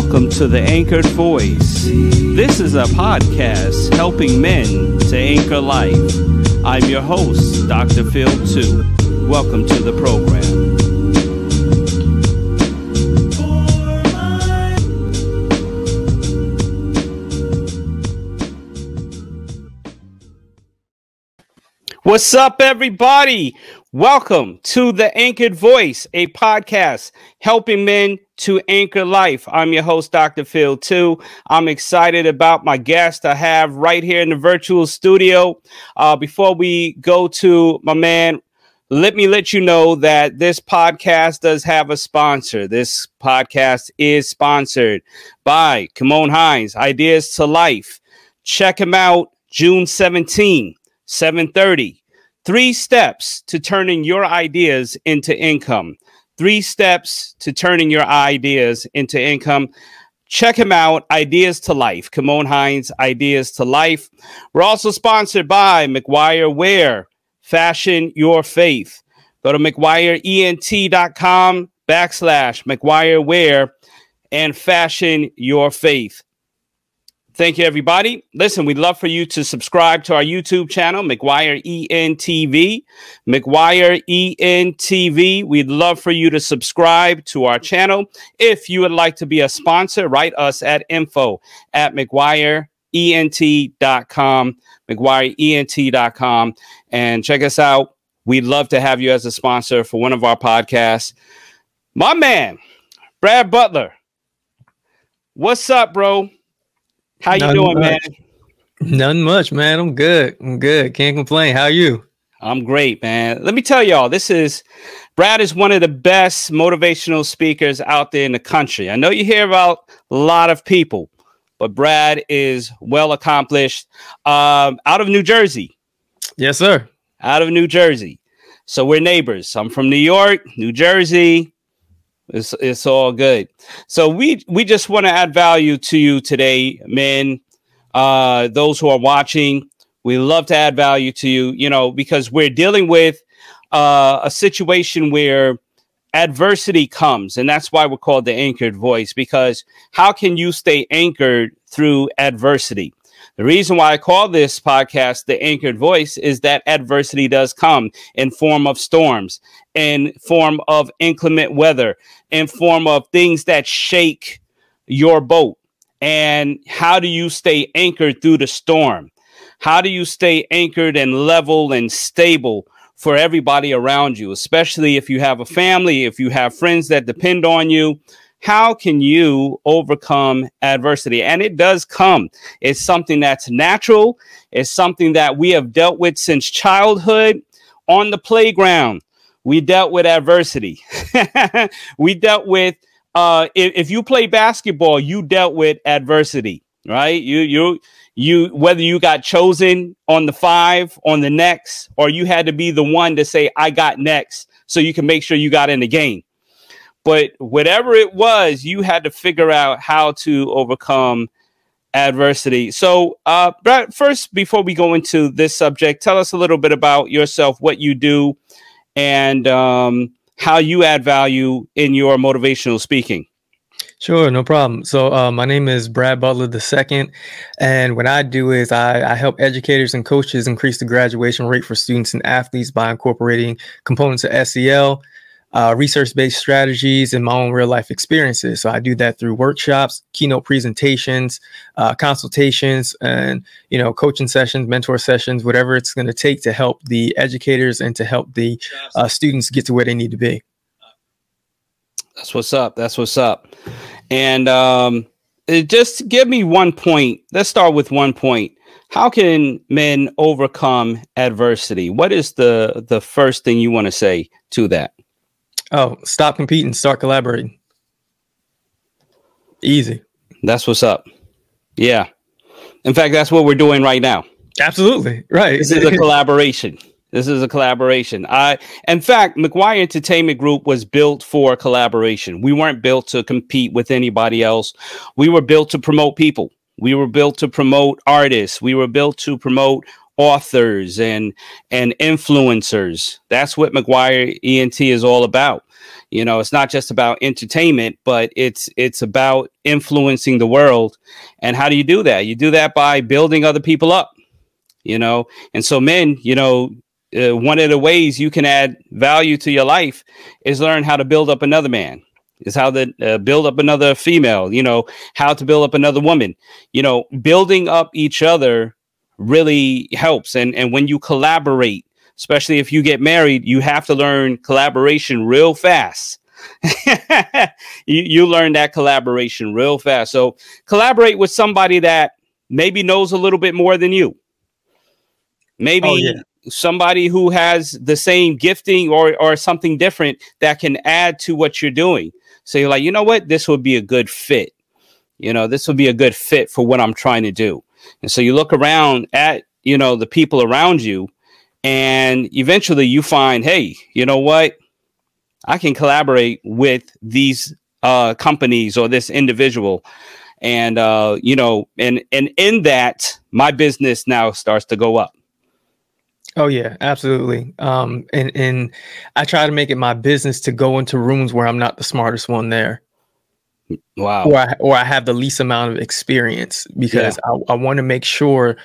Welcome to the Anchored Voice. This is a podcast helping men to anchor life. I'm your host, Dr. Phil 2. Welcome to the program. What's up, everybody? Welcome to the Anchored Voice, a podcast helping men to anchor life. I'm your host, Dr. Phil 2. I'm excited about my guest I have right here in the virtual studio. Uh, before we go to my man, let me let you know that this podcast does have a sponsor. This podcast is sponsored by Kimon Hines, Ideas to Life. Check him out June 17, 730 Three steps to turning your ideas into income. Three steps to turning your ideas into income. Check him out, Ideas to Life. Kimon Hines, Ideas to Life. We're also sponsored by McGuire Wear, Fashion Your Faith. Go to McGuireENT.com backslash McGuire Wear and fashion your faith. Thank you, everybody. Listen, we'd love for you to subscribe to our YouTube channel, McGuire ENTV. McGuire ENTV. We'd love for you to subscribe to our channel. If you would like to be a sponsor, write us at info at McGuireENT.com, McGuireENT.com, and check us out. We'd love to have you as a sponsor for one of our podcasts. My man, Brad Butler. What's up, bro? How you None doing, much. man? Nothing much, man. I'm good. I'm good. Can't complain. How you? I'm great, man. Let me tell y'all, this is Brad is one of the best motivational speakers out there in the country. I know you hear about a lot of people, but Brad is well accomplished. Um, out of New Jersey. Yes, sir. Out of New Jersey. So we're neighbors. I'm from New York, New Jersey. It's it's all good. So we we just want to add value to you today, men. Uh, those who are watching, we love to add value to you. You know, because we're dealing with uh, a situation where adversity comes, and that's why we're called the anchored voice. Because how can you stay anchored through adversity? The reason why I call this podcast the anchored voice is that adversity does come in form of storms, in form of inclement weather, in form of things that shake your boat. And how do you stay anchored through the storm? How do you stay anchored and level and stable for everybody around you, especially if you have a family, if you have friends that depend on you? How can you overcome adversity? And it does come. It's something that's natural. It's something that we have dealt with since childhood on the playground. We dealt with adversity. we dealt with uh, if, if you play basketball, you dealt with adversity, right? You you you whether you got chosen on the five on the next, or you had to be the one to say I got next, so you can make sure you got in the game. But whatever it was, you had to figure out how to overcome adversity. So, uh, Brad, first, before we go into this subject, tell us a little bit about yourself, what you do, and um, how you add value in your motivational speaking. Sure, no problem. So, uh, my name is Brad Butler II, and what I do is I, I, help educators and coaches increase the graduation rate for students and athletes by incorporating components of SEL, uh, research based strategies and my own real life experiences. So I do that through workshops, keynote presentations, uh, consultations, and you know, coaching sessions, mentor sessions, whatever it's going to take to help the educators and to help the uh, students get to where they need to be. That's what's up. That's what's up. And um, just give me one point. Let's start with one point. How can men overcome adversity? What is the the first thing you want to say to that? Oh, stop competing, start collaborating. Easy. That's what's up. Yeah. In fact, that's what we're doing right now. Absolutely. Right. This is a collaboration. This is a collaboration. I in fact, McGuire Entertainment Group was built for collaboration. We weren't built to compete with anybody else. We were built to promote people. We were built to promote artists. We were built to promote authors and and influencers. That's what McGuire ENT is all about. You know, it's not just about entertainment, but it's it's about influencing the world. And how do you do that? You do that by building other people up. You know, and so men, you know, uh, one of the ways you can add value to your life is learn how to build up another man is how to uh, build up another female you know how to build up another woman you know building up each other really helps and and when you collaborate especially if you get married you have to learn collaboration real fast you, you learn that collaboration real fast so collaborate with somebody that maybe knows a little bit more than you maybe oh, yeah somebody who has the same gifting or or something different that can add to what you're doing. So you're like, you know what, this would be a good fit. You know, this would be a good fit for what I'm trying to do. And so you look around at you know the people around you, and eventually you find, hey, you know what, I can collaborate with these uh, companies or this individual and uh, you know and and in that my business now starts to go up Oh yeah, absolutely. Um, and and I try to make it my business to go into rooms where I'm not the smartest one there. Wow. Or I, or I have the least amount of experience because yeah. I, I want to make sure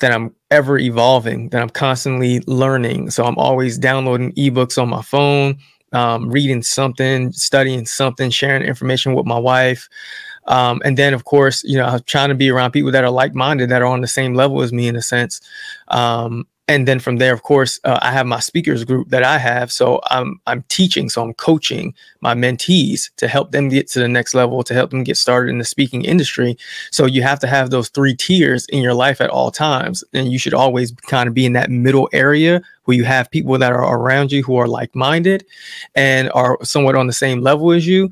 that I'm ever evolving, that I'm constantly learning. So I'm always downloading ebooks on my phone, um, reading something, studying something, sharing information with my wife. Um, and then, of course, you know, I'm trying to be around people that are like minded, that are on the same level as me in a sense. Um, and then from there of course uh, i have my speakers group that i have. So i'm i'm teaching so i'm coaching my mentees to help them get to the next level to help them get started in the speaking industry. So you have to have those three tiers in your life at all times. And you should always kind of be in that middle area where you have people that are around you who are like-minded and are somewhat on the same level as you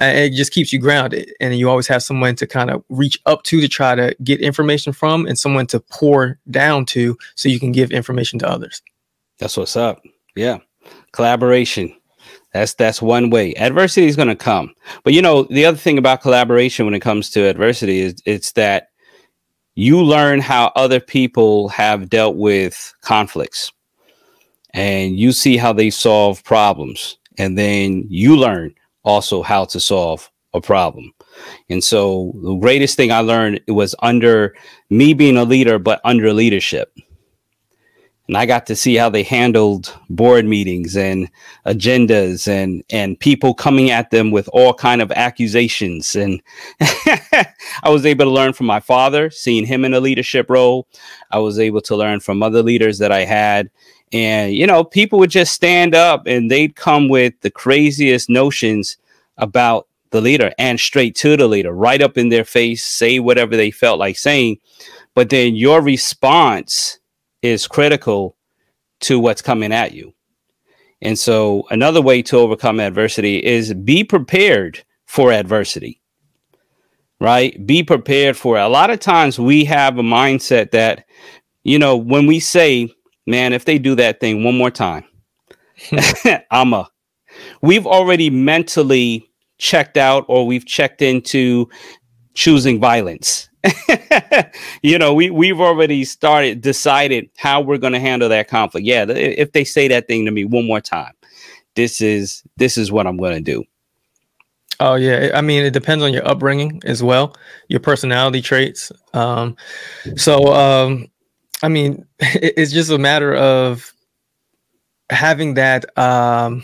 and it just keeps you grounded and you always have someone to kind of reach up to to try to get information from and someone to pour down to so you can give information to others. That's what's up. Yeah. Collaboration. That's that's one way. Adversity is going to come. But you know the other thing about collaboration when it comes to adversity is it's that you learn how other people have dealt with conflicts. And you see how they solve problems. And then you learn also how to solve a problem. And so the greatest thing I learned was under me being a leader, but under leadership. And I got to see how they handled board meetings and agendas and and people coming at them with all kind of accusations. And I was able to learn from my father, seeing him in a leadership role. I was able to learn from other leaders that I had and, you know, people would just stand up and they'd come with the craziest notions about the leader and straight to the leader, right up in their face, say whatever they felt like saying. But then your response is critical to what's coming at you. And so, another way to overcome adversity is be prepared for adversity, right? Be prepared for it. A lot of times we have a mindset that, you know, when we say, man, if they do that thing one more time, I'm a. We've already mentally checked out or we've checked into choosing violence. you know, we we've already started decided how we're going to handle that conflict. Yeah, if they say that thing to me one more time, this is this is what I'm going to do. Oh yeah, I mean it depends on your upbringing as well, your personality traits. Um, so um, I mean, it's just a matter of having that um,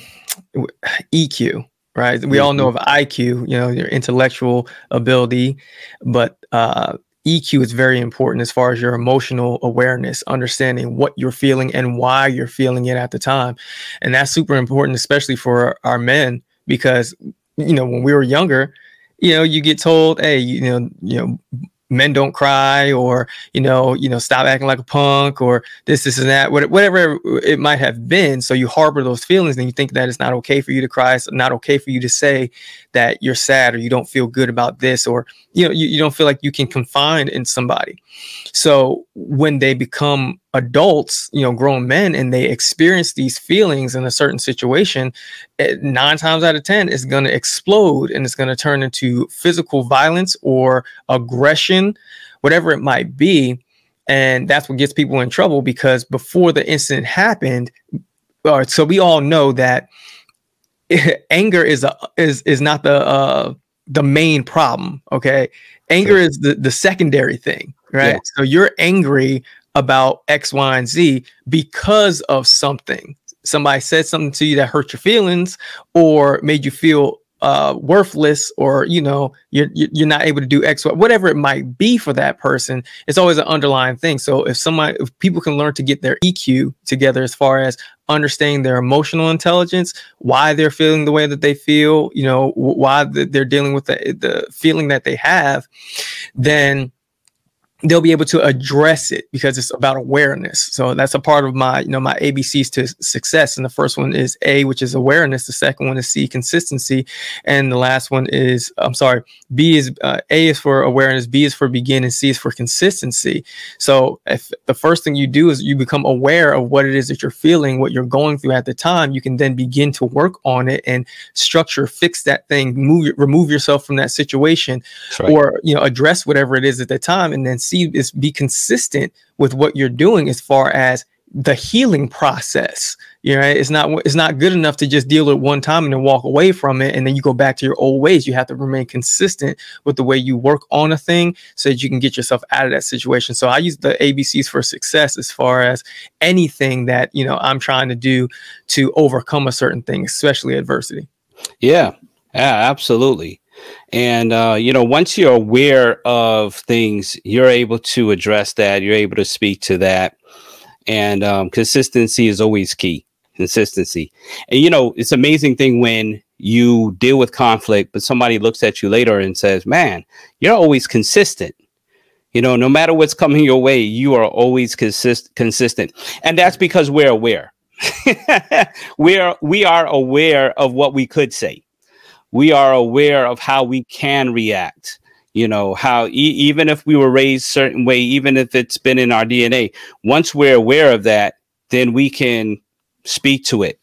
EQ, right? We mm-hmm. all know of IQ, you know, your intellectual ability, but uh, EQ is very important as far as your emotional awareness, understanding what you're feeling and why you're feeling it at the time. And that's super important, especially for our men, because, you know, when we were younger, you know, you get told, hey, you know, you know, men don't cry or you know you know stop acting like a punk or this this and that whatever it might have been. So you harbor those feelings and you think that it's not okay for you to cry it's not okay for you to say that you're sad or you don't feel good about this or you know you, you don't feel like you can confide in somebody so when they become adults, you know, grown men, and they experience these feelings in a certain situation, it, nine times out of 10 is going to explode and it's going to turn into physical violence or aggression, whatever it might be. and that's what gets people in trouble because before the incident happened, or so we all know that anger is a, is is not the uh, the main problem. Okay, anger is the the secondary thing, right? Yeah. So you're angry about X, Y, and Z because of something. Somebody said something to you that hurt your feelings or made you feel uh, worthless or you know you're you're not able to do X, whatever it might be for that person. It's always an underlying thing. So if somebody, if people can learn to get their EQ together as far as understanding their emotional intelligence, why they're feeling the way that they feel, you know, why they're dealing with the, the feeling that they have, then they'll be able to address it because it's about awareness. So that's a part of my, you know, my ABCs to success. And the first one is A, which is awareness. The second one is C, consistency. And the last one is, I'm sorry, B is, uh, A is for awareness, B is for begin, and C is for consistency. So if the first thing you do is you become aware of what it is that you're feeling, what you're going through at the time, you can then begin to work on it and structure, fix that thing, move, remove yourself from that situation right. or, you know, address whatever it is at the time and then see is be consistent with what you're doing as far as the healing process. You know, it's not it's not good enough to just deal with one time and then walk away from it and then you go back to your old ways. You have to remain consistent with the way you work on a thing so that you can get yourself out of that situation. So I use the ABCs for success as far as anything that, you know, I'm trying to do to overcome a certain thing, especially adversity. Yeah. Yeah, absolutely. And, uh, you know, once you're aware of things, you're able to address that. You're able to speak to that. And um, consistency is always key. Consistency. And, you know, it's amazing thing when you deal with conflict, but somebody looks at you later and says, man, you're always consistent. You know, no matter what's coming your way, you are always consist- consistent. And that's because we're aware. we are we are aware of what we could say we are aware of how we can react you know how e- even if we were raised certain way even if it's been in our dna once we're aware of that then we can speak to it.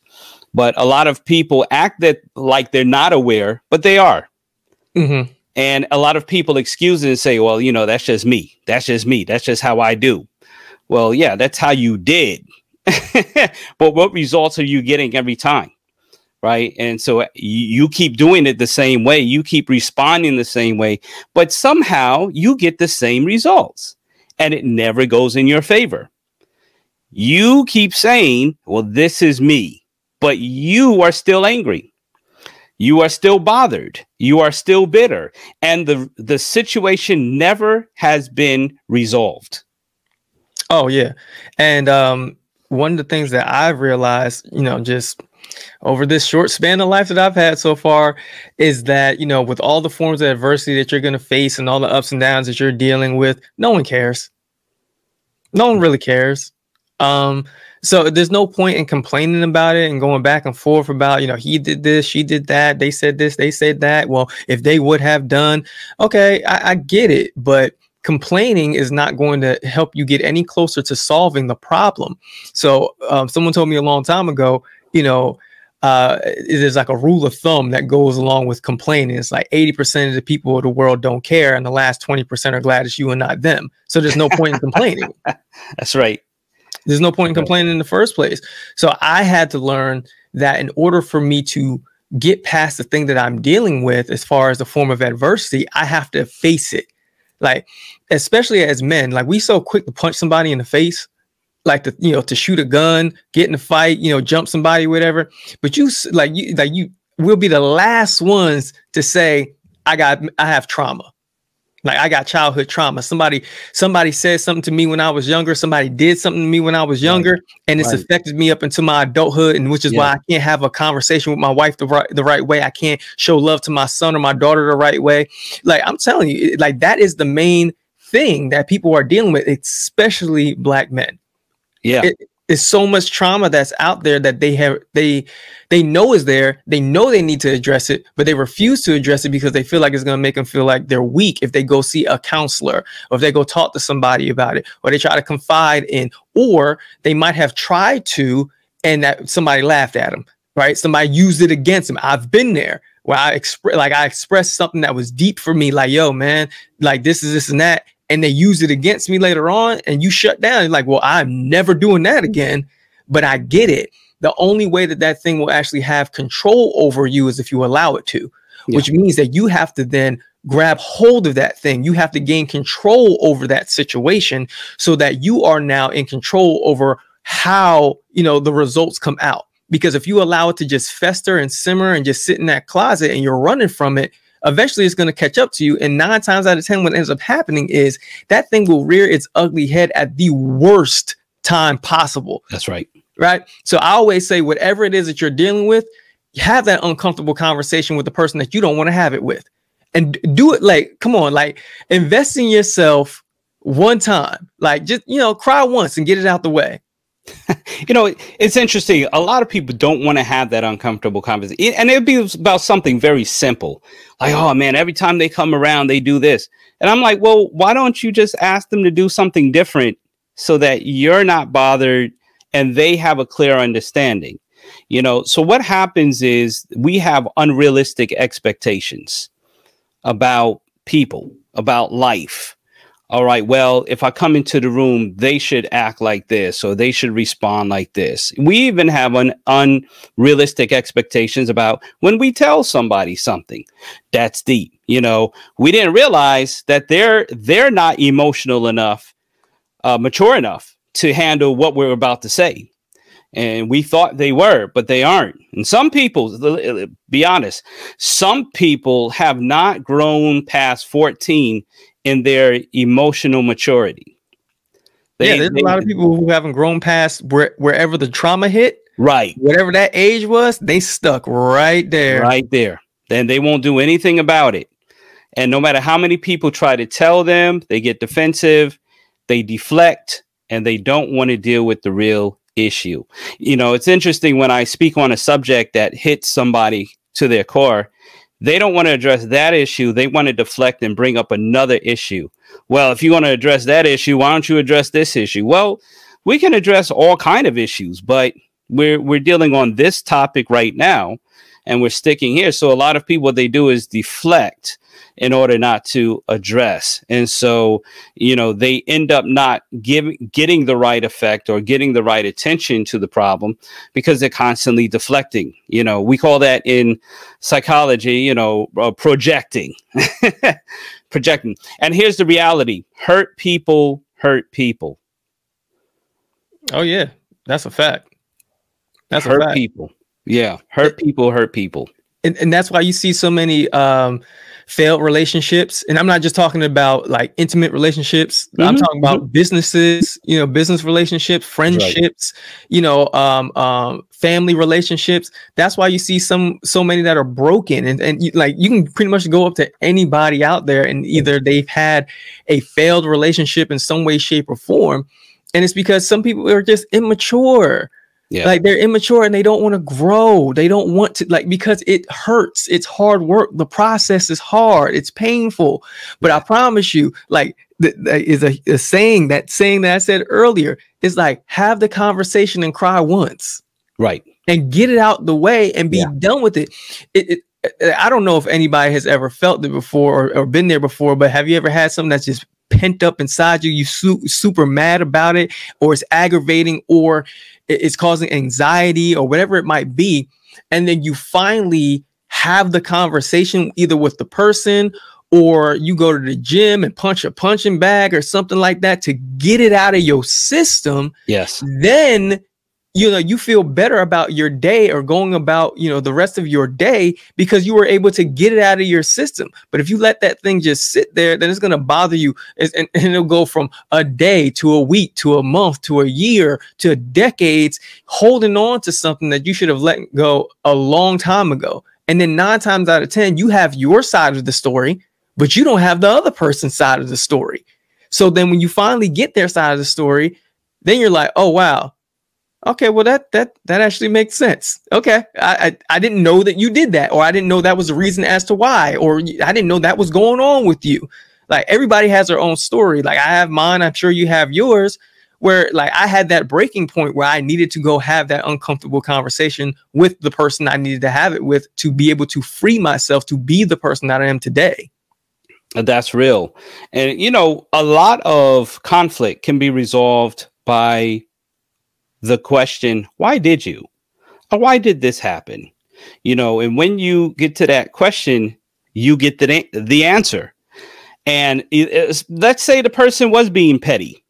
But a lot of people act that like they're not aware but they are. Mm-hmm. and a lot of people excuse it and say well you know that's just me. That's just me. That's just how i do. Well yeah that's how you did. But what results are you getting every time right? And so uh, you keep doing it the same way, you keep responding the same way, but somehow you get the same results and it never goes in your favor. You keep saying, Well, this is me, but you are still angry. You are still bothered. You are still bitter. And the, the situation never has been resolved. Oh, yeah. And um, one of the things that I've realized, you know, just over this short span of life that I've had so far is that, you know, with all the forms of adversity that you're going to face and all the ups and downs that you're dealing with, no one cares. No one really cares. Um, so there's no point in complaining about it and going back and forth about, you know, he did this, she did that, they said this, they said that. Well, if they would have done, okay, I, I get it, but complaining is not going to help you get any closer to solving the problem. So um, someone told me a long time ago, you know, uh, there's like a rule of thumb that goes along with complaining. It's like 80% of the people of the world don't care, and the last 20% are glad it's you and not them. So there's no point in complaining. That's right. There's no point in complaining in the first place. So I had to learn that in order for me to get past the thing that I'm dealing with, as far as the form of adversity, I have to face it. Like, especially as men, like we so quick to punch somebody in the face like to you know to shoot a gun, get in a fight, you know, jump somebody, whatever. But you like you like you will be the last ones to say I got I have trauma. Like I got childhood trauma. Somebody somebody said something to me when I was younger. Somebody did something to me when I was younger, right. and it's right. affected me up into my adulthood. And which is yeah. why I can't have a conversation with my wife the right the right way. I can't show love to my son or my daughter the right way. Like I'm telling you, like that is the main thing that people are dealing with, especially black men. Yeah. It, it's so much trauma that's out there that they have they they know is there. They know they need to address it but they refuse to address it because they feel like it's going to make them feel like they're weak if they go see a counselor or if they go talk to somebody about it or they try to confide in or they might have tried to and that somebody laughed at them right? Somebody used it against them. I've been there where i express like i expressed something that was deep for me like yo man like this is this and that and they use it against me later on and you shut down. You're like well i'm never doing that mm-hmm. again but i get it. The only way that that thing will actually have control over you is if you allow it to yeah. which means that you have to then grab hold of that thing. You have to gain control over that situation so that you are now in control over how you know the results come out. Because if you allow it to just fester and simmer and just sit in that closet and you're running from it eventually it's going to catch up to you. And nine times out of 10, what ends up happening is that thing will rear its ugly head at the worst time possible. That's right. Right. So I always say, whatever it is that you're dealing with, have that uncomfortable conversation with the person that you don't want to have it with. And do it like, come on, like invest in yourself one time. Like just, you know, cry once and get it out the way. you know, it's interesting. A lot of people don't want to have that uncomfortable conversation, and it'd be about something very simple, like, "Oh man, every time they come around, they do this," and I'm like, "Well, why don't you just ask them to do something different so that you're not bothered and they have a clear understanding?" You know, so what happens is we have unrealistic expectations about people, about life all right, well, if I come into the room, they should act like this or they should respond like this. We even have an unrealistic expectations about when we tell somebody something that's deep. You know, we didn't realize that they're they're not emotional enough, uh, mature enough to handle what we're about to say. And we thought they were, but they aren't. And some people, be honest, some people have not grown past 14 in their emotional maturity. They, yeah, there's they, a lot of people who haven't grown past where, wherever the trauma hit. Right. Whatever that age was, they stuck right there. Right there. Then they won't do anything about it. And no matter how many people try to tell them, they get defensive, they deflect, and they don't want to deal with the real issue. You know, it's interesting when I speak on a subject that hits somebody to their core they don't want to address that issue. They want to deflect and bring up another issue. Well, if you want to address that issue, why don't you address this issue? Well, we can address all kind of issues, but we're we're dealing on this topic right now and we're sticking here. So a lot of people what they do is deflect in order not to address. And so, you know, they end up not giving getting the right effect or getting the right attention to the problem because they're constantly deflecting. You know, we call that in psychology, you know, uh, projecting. projecting. And here's the reality. Hurt people hurt people. Oh yeah, that's a fact. That's hurt people. Yeah, hurt people hurt people. And, and that's why you see so many um failed relationships. And i'm not just talking about like intimate relationships. Mm-hmm. i'm talking about mm-hmm. businesses you know business relationships friendships right. you know um, um, family relationships. That's why you see some so many that are broken. And, and you, like you can pretty much go up to anybody out there and either they've had a failed relationship in some way shape or form. And it's because some people are just immature yeah. Like they're immature and they don't want to grow. They don't want to like because it hurts. It's hard work. The process is hard. It's painful. But I promise you, like th- that is a, a saying that saying that I said earlier is like have the conversation and cry once. Right. And get it out the way and be yeah. done with it. It, it. Uh, I don't know if anybody has ever felt it before or, or been there before, but have you ever had something that's just pent up inside you? You su- super mad about it, or it's aggravating, or it's causing anxiety or whatever it might be. And then you finally have the conversation either with the person or you go to the gym and punch a punching bag or something like that to get it out of your system. Yes. Then you know you feel better about your day or going about you know the rest of your day because you were able to get it out of your system. But if you let that thing just sit there then it's going to bother you. And, and, it'll go from a day to a week to a month to a year to decades holding on to something that you should have let go a long time ago. And then nine times out of ten you have your side of the story but you don't have the other person's side of the story. So then when you finally get their side of the story then you're like oh wow okay well that that that actually makes sense. Okay I, I, I didn't know that you did that or i didn't know that was the reason as to why or i didn't know that was going on with you. Like everybody has their own story. Like i have mine i'm sure you have yours where like i had that breaking point where i needed to go have that uncomfortable conversation with the person i needed to have it with to be able to free myself to be the person that i am today. Uh, that's real. And, you know, a lot of conflict can be resolved by the question, why did you? Or why did this happen? You know, and when you get to that question, you get the, the answer. And let's say the person was being petty.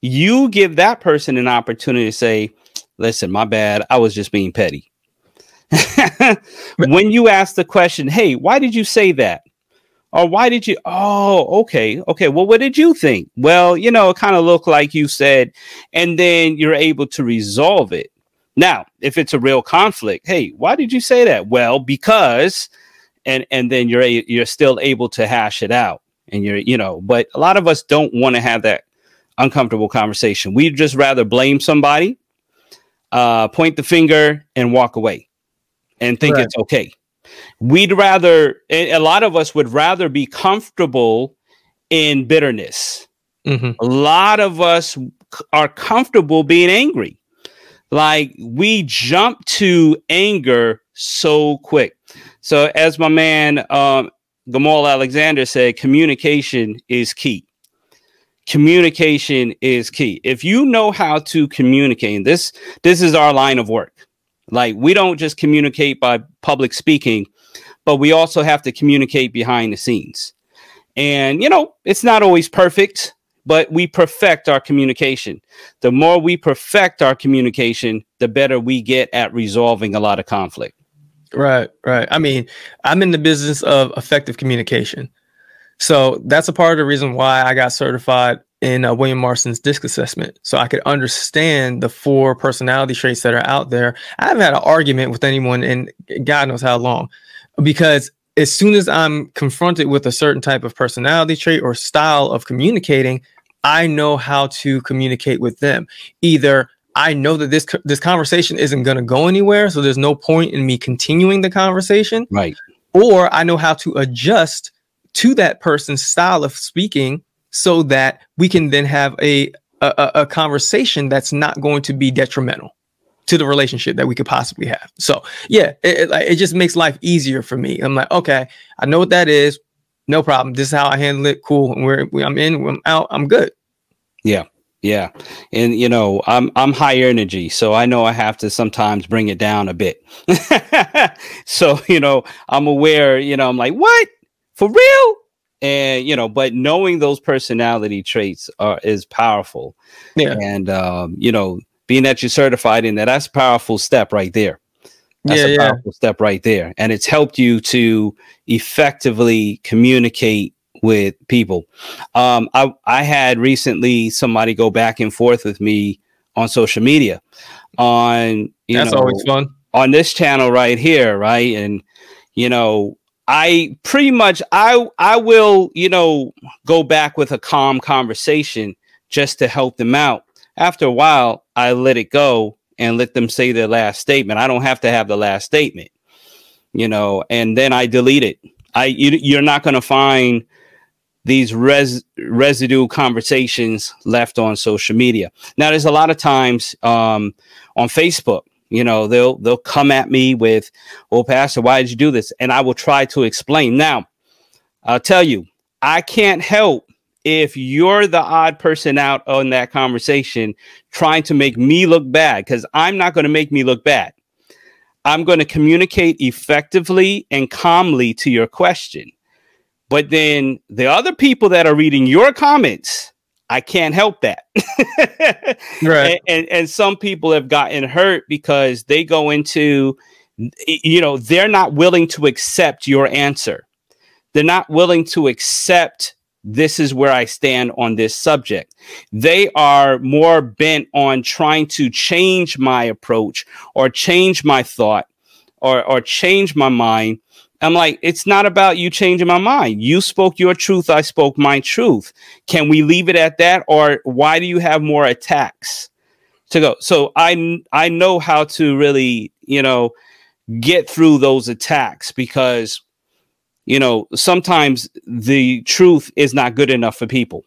You give that person an opportunity to say, listen, my bad. I was just being petty. when you ask the question, hey, why did you say that? Or why did you? Oh, okay. Okay. Well, what did you think? Well, you know, it kind of looked like you said, and then you're able to resolve it. Now, if it's a real conflict, hey, why did you say that? Well, because, and and then you're a, you're still able to hash it out, and you're you know. But a lot of us don't want to have that uncomfortable conversation. We'd just rather blame somebody, uh, point the finger, and walk away, and think right. it's okay. We'd rather, a lot of us would rather be comfortable in bitterness. Mm-hmm. A lot of us are comfortable being angry. Like we jump to anger so quick. So, as my man um, Gamal Alexander said, communication is key. Communication is key. If you know how to communicate, this this is our line of work. Like we don't just communicate by public speaking, but we also have to communicate behind the scenes. And you know, it's not always perfect, but we perfect our communication. The more we perfect our communication, the better we get at resolving a lot of conflict. Right, right. I mean, I'm in the business of effective communication. So that's a part of the reason why I got certified in uh, William Marston's DISC assessment so I could understand the four personality traits that are out there. I haven't had an argument with anyone in God knows how long because as soon as I'm confronted with a certain type of personality trait or style of communicating, I know how to communicate with them. Either I know that this this conversation isn't going to go anywhere, so there's no point in me continuing the conversation. Right. Or I know how to adjust to that person's style of speaking so that we can then have a, a, a conversation that's not going to be detrimental to the relationship that we could possibly have. So yeah, it, it, it, just makes life easier for me. I'm like, okay, I know what that is. No problem. This is how I handle it. Cool. And where I'm in, I'm out. I'm good. Yeah. Yeah. And you know, I'm I'm high energy, so I know I have to sometimes bring it down a bit. so, you know, I'm aware, you know, I'm like, "What? For real?" And you know but knowing those personality traits are is powerful. Yeah. And um you know being that you're certified in that that's a powerful step right there. That's yeah, a powerful yeah. step right there. And it's helped you to effectively communicate with people. Um i i had recently somebody go back and forth with me on social media on you that's know, always fun. on this channel right here right? And you know I pretty much I I will, you know, go back with a calm conversation just to help them out. After a while, I let it go and let them say their last statement. I don't have to have the last statement. You know, and then I delete it. I you, you're not going to find these res, residue conversations left on social media. Now, there's a lot of times um, on Facebook you know, they'll they'll come at me with, "Well, Pastor, why did you do this?" And I will try to explain. Now, I'll tell you, I can't help if you're the odd person out on that conversation trying to make me look bad because I'm not going to make me look bad. I'm going to communicate effectively and calmly to your question. But then the other people that are reading your comments, I can't help that. right. And, and, and some people have gotten hurt because they go into, you know, they're not willing to accept your answer. They're not willing to accept this is where I stand on this subject. They are more bent on trying to change my approach or change my thought or, or change my mind I'm like, it's not about you changing my mind. You spoke your truth, I spoke my truth. Can we leave it at that, or why do you have more attacks to go? So I I know how to really, you know, get through those attacks because, you know, sometimes the truth is not good enough for people.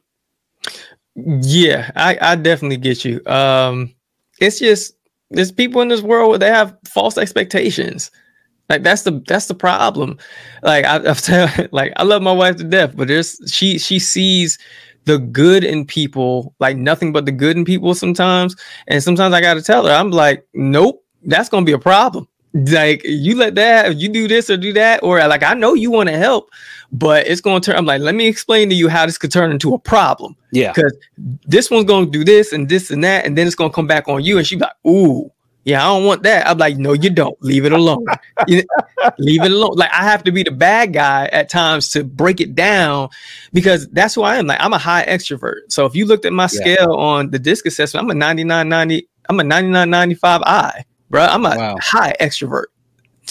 Yeah, I, I definitely get you. Um, it's just there's people in this world where they have false expectations Like that's the that's the problem. Like I, I've tell, like I love my wife to death, but there's she she sees the good in people, like nothing but the good in people sometimes. And sometimes I gotta tell her, I'm like, nope, that's gonna be a problem. Like you let that, you do this or do that, or like I know you want to help, but it's gonna turn. I'm like, let me explain to you how this could turn into a problem. Yeah, because this one's gonna do this and this and that, and then it's gonna come back on you. And she's like, ooh, yeah, I don't want that. I'm like, no, you don't. Leave it alone. leave it alone. Like I have to be the bad guy at times to break it down because that's who I am. Like I'm a high extrovert. So if you looked at my yeah. scale on the DISC assessment, I'm a 99, 90, I'm a 99, 95 I, bro. I'm a wow. high extrovert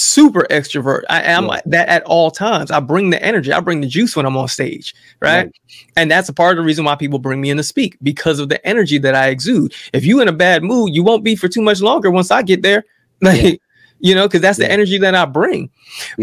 super extrovert. I am yeah. that at all times. I bring the energy, I bring the juice when I'm on stage, right? right? And that's a part of the reason why people bring me in to speak because of the energy that I exude. If you in a bad mood, you won't be for too much longer once I get there. Like, yeah. you know, because that's yeah. the energy that I bring.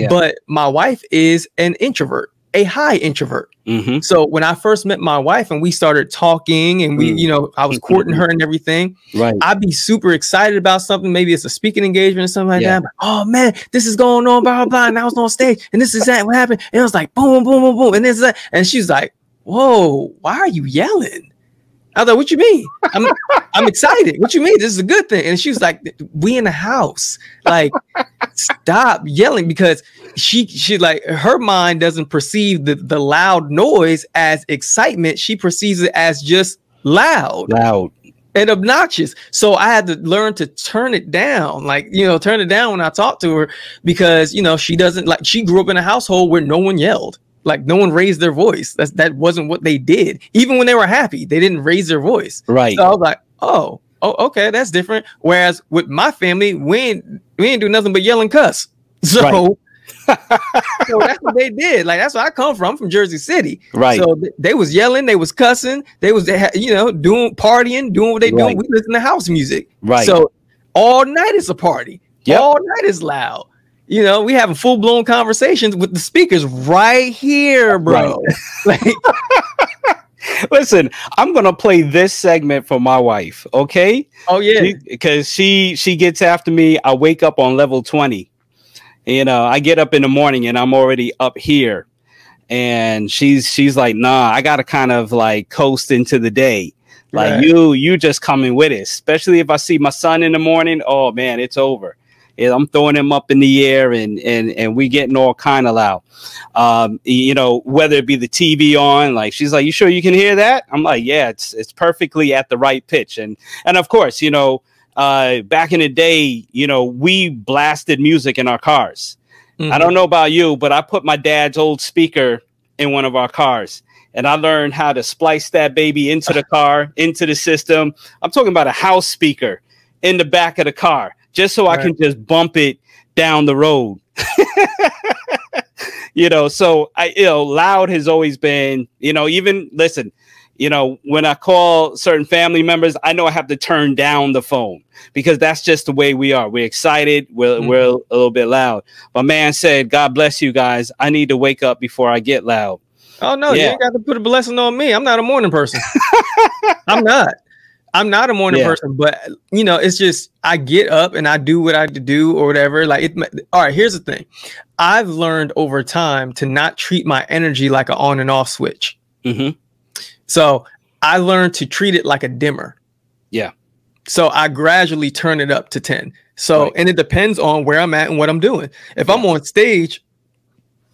But my wife is an introvert a high introvert. Mm-hmm. So when I first met my wife and we started talking and we, mm. you know, I was courting her and everything, right. I'd be super excited about something. Maybe it's a speaking engagement or something like yeah. that. Like, oh man, this is going on, blah, blah, blah. And I was on stage and this is that what happened. And it was like boom, boom, boom, boom. And this is that. And she's like, Whoa, why are you yelling? I was like, what you mean? I'm I'm excited. What you mean? This is a good thing. And she was like, we in the house. Like, stop yelling because she she like her mind doesn't perceive the, the loud noise as excitement. She perceives it as just loud. Loud. And obnoxious. So I had to learn to turn it down, like you know, turn it down when I talk to her because you know she doesn't like she grew up in a household where no one yelled. Like no one raised their voice. That's that wasn't what they did. Even when they were happy, they didn't raise their voice. Right. So I was like, oh, oh, okay, that's different. Whereas with my family, we ain't we ain't do nothing but yell and cuss. So, right. so that's what they did. Like that's where I come from, I'm from Jersey City. Right. So th- they was yelling, they was cussing, they was you know doing partying, doing what they right. doing. We listen to house music. Right. So all night is a party. Yep. All night is loud. You know, we having full blown conversations with the speakers right here, bro. Right. like, Listen, I'm gonna play this segment for my wife, okay? Oh yeah, because she, she gets after me. I wake up on level 20. You uh, know, I get up in the morning and I'm already up here, and she's she's like, "Nah, I gotta kind of like coast into the day." Like right. you, you just coming with it. Especially if I see my son in the morning. Oh man, it's over. I'm throwing him up in the air and and and we getting all kind of loud. Um, you know, whether it be the TV on, like she's like, "You sure you can hear that?" I'm like, "Yeah, it's it's perfectly at the right pitch." And and of course, you know, uh, back in the day, you know, we blasted music in our cars. Mm-hmm. I don't know about you, but I put my dad's old speaker in one of our cars and I learned how to splice that baby into the car, into the system. I'm talking about a house speaker in the back of the car just so right. I can just bump it down the road. you know, so I, you know, loud has always been, you know, even listen, you know, when I call certain family members, I know I have to turn down the phone because that's just the way we are. We're excited, we're, mm-hmm. we're a little bit loud. My man said, God bless you guys. I need to wake up before I get loud. Oh no, yeah. you ain't got to put a blessing on me. I'm not a morning person. I'm not. I'm not a morning yeah. person, but you know, it's just I get up and I do what I do or whatever. Like, it, all right, here's the thing: I've learned over time to not treat my energy like an on and off switch. Mm-hmm. So I learned to treat it like a dimmer. Yeah. So I gradually turn it up to ten. So right. and it depends on where I'm at and what I'm doing. If yeah. I'm on stage,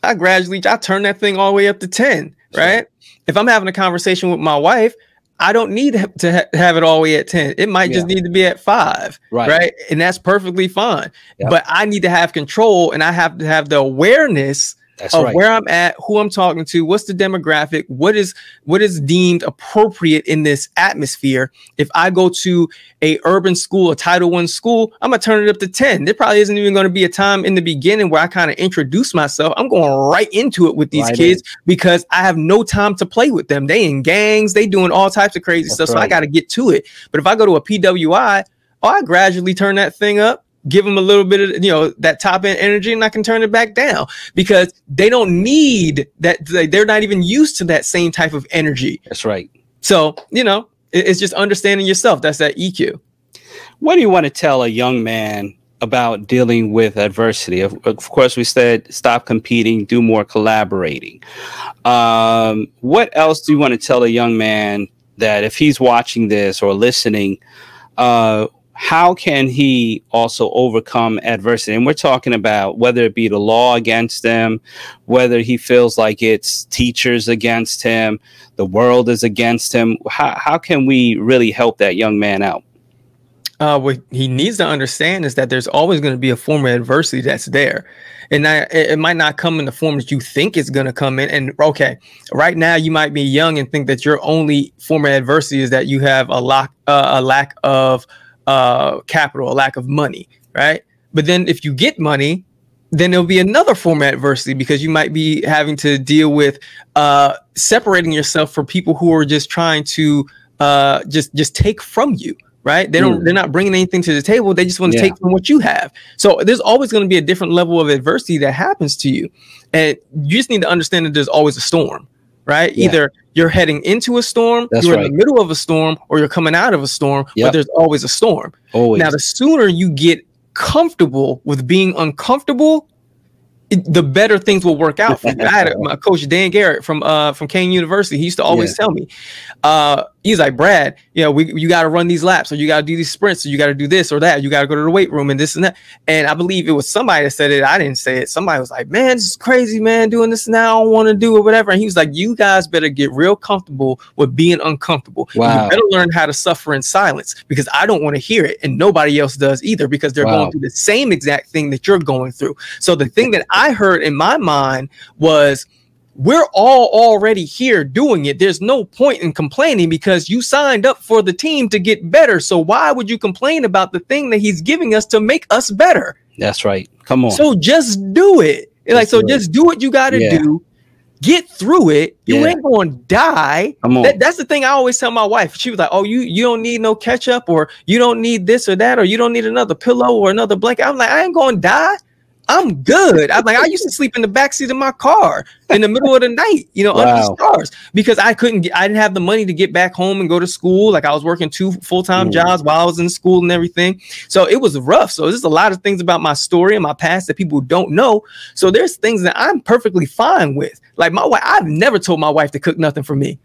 I gradually I turn that thing all the way up to ten. Right. If I'm having a conversation with my wife I don't need to ha- have it all the way at 10. It might yeah. just need to be at five. Right. Right. And that's perfectly fine. Yep. But I need to have control and I have to have the awareness that's of right. where I'm at, who I'm talking to, what's the demographic, what is what is deemed appropriate in this atmosphere. If I go to a urban school, a Title One school, I'm gonna turn it up to 10. There probably isn't even going to be a time in the beginning where I kind of introduce myself. I'm going right into it with these right kids in. because I have no time to play with them. They in gangs, they doing all types of crazy That's stuff. Right. So I got to get to it. But if I go to a PWI, oh, I gradually turn that thing up give them a little bit of you know that top end energy and I can turn it back down because they don't need that they're not even used to that same type of energy. That's right. So, you know, it's just understanding yourself. That's that EQ. What do you want to tell a young man about dealing with adversity. Of, of course, we said stop competing, do more collaborating. Um, what else do you want to tell a young man that if he's watching this or listening, uh, how can he also overcome adversity? And we're talking about whether it be the law against him, whether he feels like it's teachers against him, the world is against him. How, how can we really help that young man out? Uh, what he needs to understand is that there's always going to be a form of adversity that's there, and that it, might not come in the form that you think it's going to come in. And okay, right now you might be young and think that your only form of adversity is that you have a lack uh, a lack of uh, capital, a lack of money, right? But then if you get money, then there'll be another form of adversity because you might be having to deal with uh, separating yourself from people who are just trying to uh, just just take from you right they don't mm. they're not bringing anything to the table they just want to yeah. take from what you have so there's always going to be a different level of adversity that happens to you and you just need to understand that there's always a storm right yeah. either you're heading into a storm, That's you're right. in the middle of a storm, or you're coming out of a storm, yep. but there's always a storm. Always. Now, the sooner you get comfortable with being uncomfortable, the better things will work out for you. I had my coach Dan Garrett from uh from Kean University. He used to always yeah. tell me, uh, he's like, Brad, you know, we you got to run these laps, or you got to do these sprints, or you got to do this or that. You got to go to the weight room and this and that. And I believe it was somebody that said it. I didn't say it. Somebody was like, man, this is crazy, man, doing this now. I don't want to do it, whatever. And he was like, you guys better get real comfortable with being uncomfortable. Wow. You better learn how to suffer in silence because I don't want to hear it, and nobody else does either because they're wow. going through the same exact thing that you're going through. So the thing that I heard in my mind was we're all already here doing it. There's no point in complaining because you signed up for the team to get better. So why would you complain about the thing that he's giving us to make us better? That's right. Come on. So just do it. Just like so, just do what you got to yeah. do. Get through it. You yeah. ain't going to die. Come on. That, that's the thing I always tell my wife. She was like, "Oh, you you don't need no ketchup, or you don't need this or that, or you don't need another pillow or another blanket." I'm like, I ain't going to die. I'm good. I'm like, I used to sleep in the backseat of my car in the middle of the night, you know, wow. under the stars because I couldn't get, I didn't have the money to get back home and go to school. Like I was working two full time mm. jobs while I was in school and everything. So it was rough. So there's a lot of things about my story and my past that people don't know. So there's things that I'm perfectly fine with. Like my wife, I've never told my wife to cook nothing for me.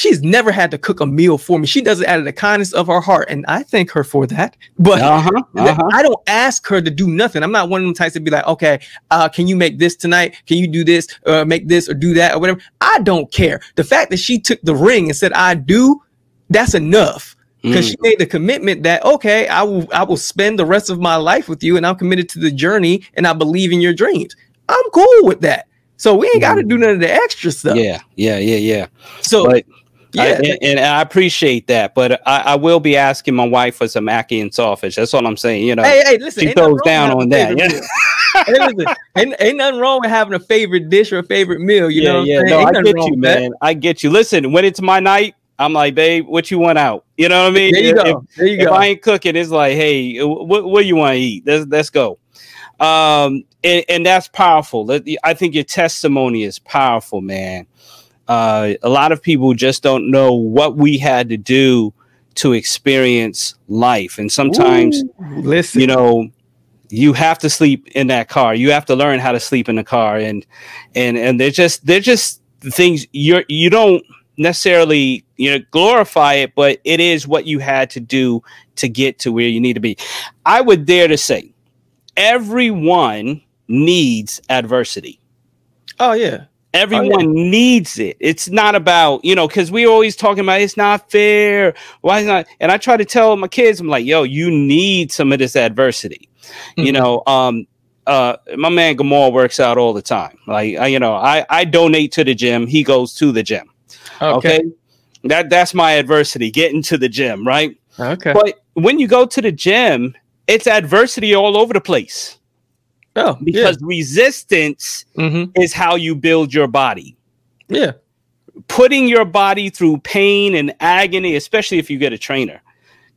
She's never had to cook a meal for me. She does it out of the kindness of her heart, and I thank her for that. But uh-huh, uh-huh. I don't ask her to do nothing. I'm not one of them types to be like, okay, uh, can you make this tonight? Can you do this, or make this, or do that, or whatever? I don't care. The fact that she took the ring and said, I do, that's enough because mm. she made the commitment that okay i will i will spend the rest of my life with you and i'm committed to the journey and i believe in your dreams i'm cool with that so we ain't got to do none of the extra stuff yeah yeah yeah yeah so but yeah, I, and, and, I appreciate that, but I, I, will be asking my wife for some ackee and saltfish. That's all I'm saying. You know, hey, hey, listen, she throws down on that. Yeah. hey, listen, ain't, ain't, nothing wrong with having a favorite dish or a favorite meal. You yeah, know, yeah, no, I get you, man. I get you. Listen, when it's my night, I'm like, babe, what you want out? You know what I mean? There you if, go. There you if go. I ain't cooking, it's like, hey, what what you want to eat? Let's let's go. Um, and, and that's powerful. I think your testimony is powerful, man. Uh, a lot of people just don't know what we had to do to experience life. And sometimes, Ooh, listen, you know, you have to sleep in that car. You have to learn how to sleep in the car. And, and, and they're just, they're just things you're, you don't necessarily, you know, glorify it, but it is what you had to do to get to where you need to be. I would dare to say everyone needs adversity. Oh yeah. Everyone oh, yeah. needs it. It's not about, you know, because we're always talking about it's not fair. Why not? And I try to tell my kids, I'm like, yo, you need some of this adversity. Mm-hmm. You know, um, uh, my man Gamal works out all the time. Like, I, you know, I, I donate to the gym. He goes to the gym. Okay. okay. That that's my adversity, getting to the gym, right? Okay. But when you go to the gym, it's adversity all over the place. Oh, because yeah. resistance mm-hmm. is how you build your body. Yeah. Putting your body through pain and agony, especially if you get a trainer.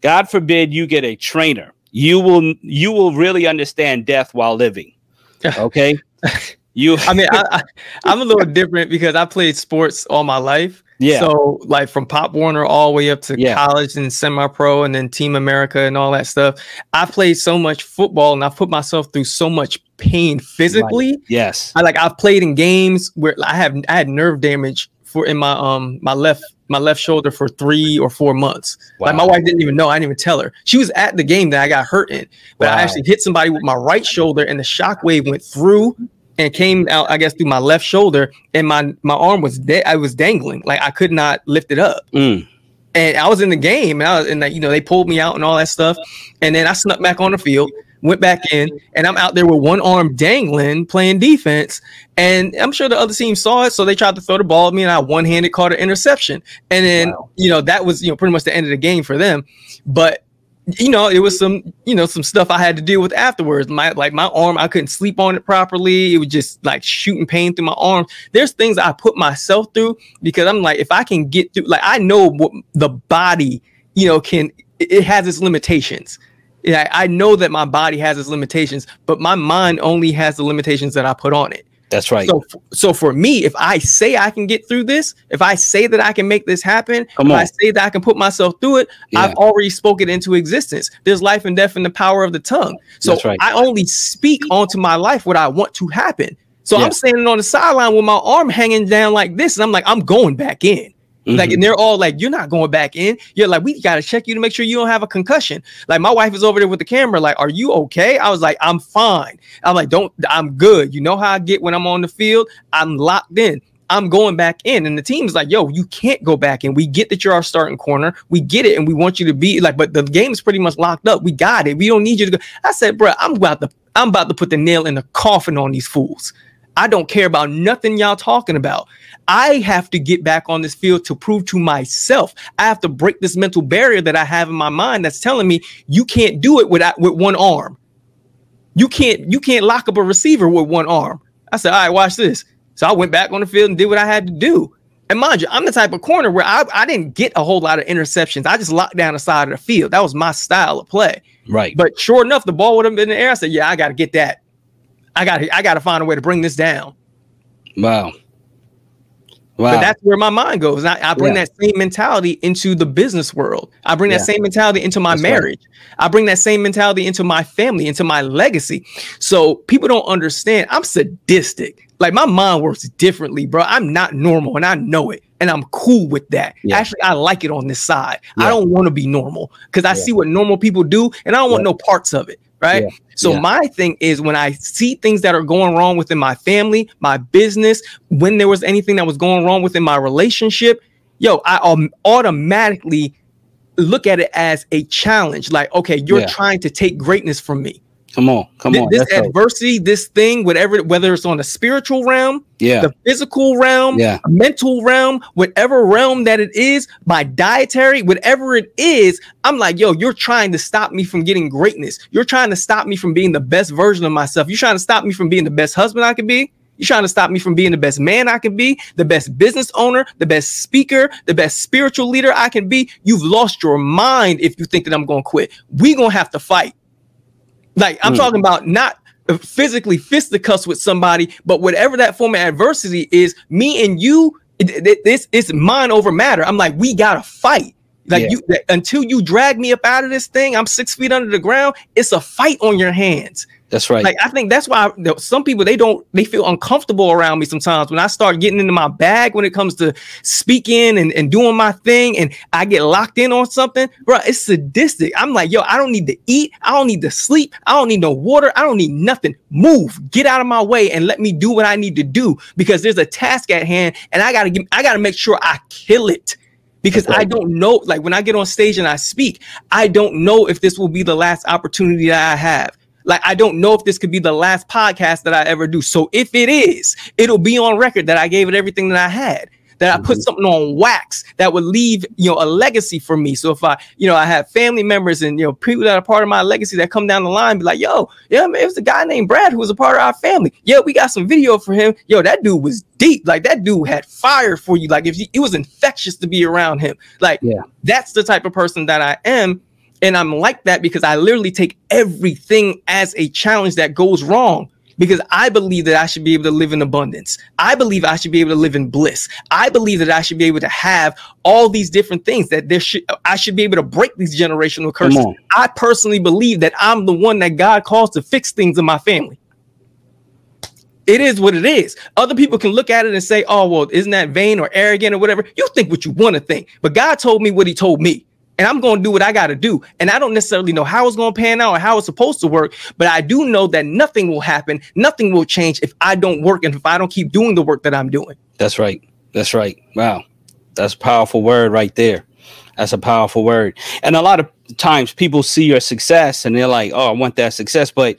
God forbid you get a trainer. You will you will really understand death while living. Okay? You I mean, I, I, am a little different because I played sports all my life. Yeah. So like from Pop Warner all the way up to Yeah. college and semi pro and then Team America and all that stuff. I played so much football and I put myself through so much pain physically. Yes. I like I've played in games where I have I had nerve damage for in my um my left my left shoulder for three or four months. Like my wife didn't even know. I didn't even tell her. She was at the game that I got hurt in, but Wow. I actually hit somebody with my right shoulder, and the shockwave went through and came out. I guess through my left shoulder, and my my arm was dead. I was dangling, like I could not lift it up. Mm. And I was in the game, and I was, and like, you know they pulled me out and all that stuff, and then I snuck back on the field. Went back in, and I'm out there with one arm dangling, playing defense. And I'm sure the other team saw it, so they tried to throw the ball at me, and I one-handed caught an interception. And then, Wow. you know, that was you know pretty much the end of the game for them. But you know, it was some you know some stuff I had to deal with afterwards. My like my arm, I couldn't sleep on it properly. It was just like shooting pain through my arm. There's things I put myself through because I'm like, if I can get through, like I know what the body, you know, can it has its limitations. Yeah, I know that my body has its limitations, but my mind only has the limitations that I put on it. That's right. So, so for me, if I say I can get through this, if I say that I can make this happen, Come if on. I say that I can put myself through it, Yeah. I've already spoken into existence. There's life and death in the power of the tongue. So right. I only speak onto my life what I want to happen. So Yeah. I'm standing on the sideline with my arm hanging down like this, and I'm like, I'm going back in. Like, Mhm. and they're all like, "You're not going back in." You're like, "We got to check you to make sure you don't have a concussion." Like, my wife is over there with the camera, like, "Are you okay?" I was like, "I'm fine." I'm like, "Don't, I'm good." You know how I get when I'm on the field? I'm locked in. I'm going back in, and the team's like, "Yo, you can't go back in. We get that you're our starting corner. We get it, and we want you to be like, but the game is pretty much locked up. We got it. We don't need you to go." I said, "Bro, I'm about to, I'm about to put the nail in the coffin on these fools." I don't care about nothing y'all talking about. I have to get back on this field to prove to myself. I have to break this mental barrier that I have in my mind that's telling me you can't do it without with one arm. You can't you can't lock up a receiver with one arm. I said, all right, watch this. So I went back on the field and did what I had to do. And mind you, I'm the type of corner where I, I didn't get a whole lot of interceptions. I just locked down the side of the field. That was my style of play. right. But sure enough, the ball would have been in the air. I said, yeah, I got to get that. I got I got to find a way to bring this down. wow. Wow. But that's where my mind goes. I, I bring Yeah. that same mentality into the business world. I bring that same mentality into my That's right. marriage. I bring that same mentality into my family, into my legacy. So people don't understand. I'm sadistic. Like my mind works differently, bro. I'm not normal and I know it. And I'm cool with that. Yeah. Actually, I like it on this side. Yeah. I don't want to be normal because I Yeah. see what normal people do and I don't want Yeah. no parts of it. Right. Yeah. So Yeah. my thing is when I see things that are going wrong within my family, my business, when there was anything that was going wrong within my relationship, yo, I um, automatically look at it as a challenge. Like, okay, you're Yeah. trying to take greatness from me. Come on. Come on. this adversity, this thing, whatever, whether it's on the spiritual realm, Yeah. the physical realm, Yeah. mental realm, whatever realm that it is, my dietary, whatever it is, I'm like, yo, you're trying to stop me from getting greatness. You're trying to stop me from being the best version of myself. You're trying to stop me from being the best husband I could be. You're trying to stop me from being the best man I can be, the best business owner, the best speaker, the best spiritual leader I can be. You've lost your mind if you think that I'm going to quit. We're going to have to fight. Like, I'm Mm. talking about not physically fisticuffs with somebody, but whatever that form of adversity is, me and you, it, it- this is mind over matter. I'm like, we gotta fight. Like Yeah. you, until you drag me up out of this thing, I'm six feet under the ground. It's a fight on your hands. That's right. Like I think that's why I- some people they don't they feel uncomfortable around me sometimes when I start getting into my bag when it comes to speaking and, and doing my thing and I get locked in on something, bro. It's sadistic. I'm like, yo, I don't need to eat, I don't need to sleep, I don't need no water, I don't need nothing. Move, get out of my way and let me do what I need to do because there's a task at hand and I gotta give I gotta make sure I kill it because I don't know. Like when I get on stage and I speak, I don't know if this will be the last opportunity that I have. Like I don't know if this could be the last podcast that I ever do. So if it is, it'll be on record that I gave it everything that I had. That I put Mhm. something on wax that would leave, you know, a legacy for me. So if I, you know, I have family members and you know people that are part of my legacy that come down the line, be like, yo, yeah, man, it was a guy named Brad who was a part of our family. Yeah, we got some video for him. Yo, that dude was deep. Like that dude had fire for you. Like if you, it was infectious to be around him. Like Yeah. that's the type of person that I am. And I'm like that because I literally take everything as a challenge that goes wrong. because I believe that I should be able to live in abundance. I believe I should be able to live in bliss. I believe that I should be able to have all these different things that there should I should be able to break these generational curses. I personally believe that I'm the one that God calls to fix things in my family. It is what it is. Other people can look at it and say, "Oh, well, isn't that vain or arrogant or whatever?" You think what you want to think, but God told me what He told me and I'm going to do what I got to do. And I don't necessarily know how it's going to pan out or how it's supposed to work, but I do know that nothing will happen, nothing will change if I don't work and if I don't keep doing the work that I'm doing. That's right. That's right. Wow. That's a powerful word right there. That's a powerful word. And a lot of times people see your success and they're like, "Oh, I want that success," but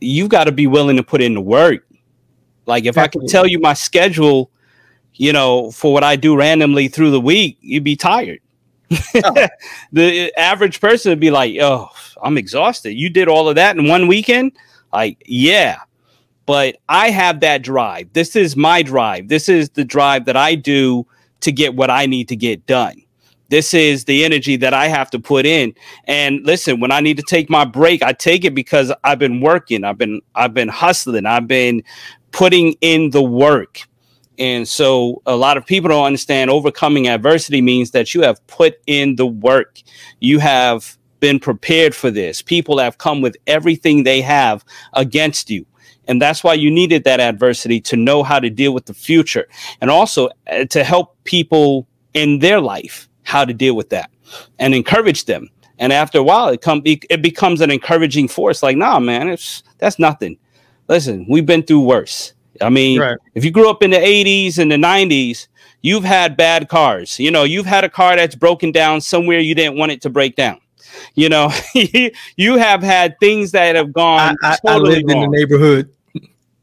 you've got to be willing to put in the work. Like if I can tell you my schedule, you know, for what I do randomly through the week, you'd be tired the average person would be like, "Oh, I'm exhausted. You did all of that in one weekend?" Like, yeah. But I have that drive. This is my drive. This is the drive that I do to get what I need to get done. This is the energy that I have to put in. And listen, when I need to take my break, I take it because I've been working. I've been I've been hustling. I've been putting in the work. And so a lot of people don't understand overcoming adversity means that you have put in the work. You have been prepared for this. People have come with everything they have against you. And that's why you needed that adversity to know how to deal with the future and also uh, to help people in their life how to deal with that and encourage them. And after a while, it come it becomes an encouraging force. Like, nah, man, it's that's nothing. Listen, we've been through worse. I mean, right. if you grew up in the 80s and the 90s, you've had bad cars. You know, you've had a car that's broken down somewhere you didn't want it to break down. You know, you have had things that have gone. I, I, totally I lived wrong. in the neighborhood.